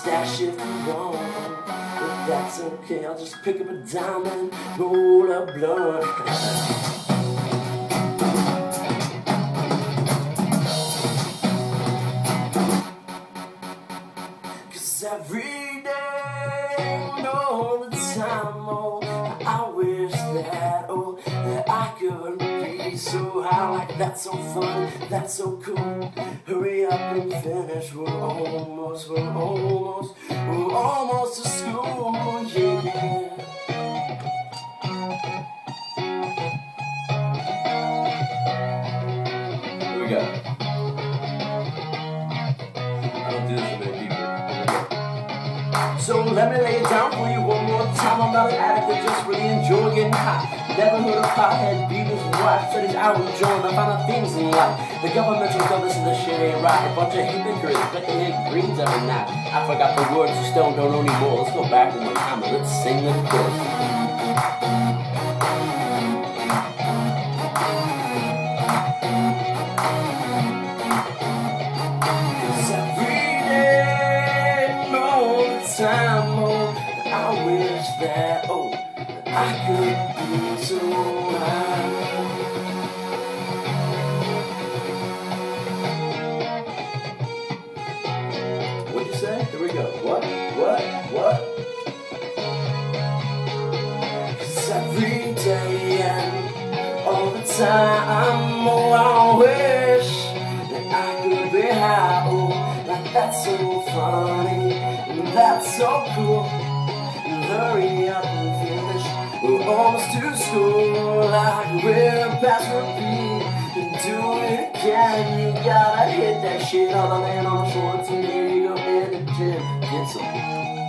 stash if you. But that's okay, I'll just pick up a diamond, roll a blunt. Cause every day all the time, oh, I wish that, oh, that I could so high, like that's so fun, that's so cool. Hurry up and finish, we're almost, we're almost, So let me lay it down for you one more time. I'm not an addict that just really enjoy getting high. Never heard a pothead beat his wife. Said he's out enjoying the finer things in life. The government tell this and the shit ain't right. A bunch of hypocrites, but they hit greens every night. I forgot the words, so stone don't know anymore. Let's go back one time and let's sing the chorus. Cause I could be so high. What'd you say? Here we go. What? What? What? Cause every day and all the time, oh, I wish that I could be high. Oh, that's so funny, that's so cool. Hurry up and. We're almost to school, like we're past repeat. And do it again, you gotta hit that shit. Other man on the shorts, and there you go, hit the gym. Get some.